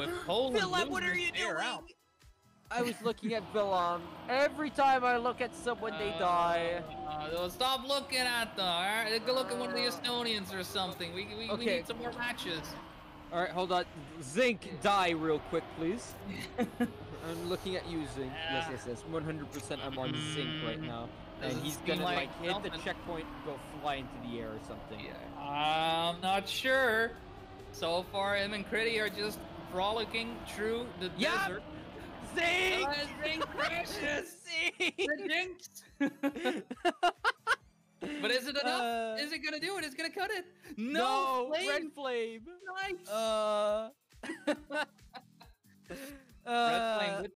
if Poland Philip, what are you doing? out. I was looking at Villam. Um, every time I look at someone, they uh, die. Uh, stop looking at them. All right, go look at one of the Estonians or something. We, we, we need some more matches. All right, hold on. Zinc, die real quick, please. I'm looking at you, Zinc. Yes, yes, yes. 100% I'm on Zinc mm-hmm. right now. Does And he's gonna, like like, hit the checkpoint, go fly into the air or something. I'm not sure. So far, him and Critty are just frolicking through the Yeah. desert. Zinc! Uh, Zinc crashes. But is it enough? Uh, is it gonna do it? Is it? Gonna cut it. No, No, flame. red flame. Nice. Uh. red uh,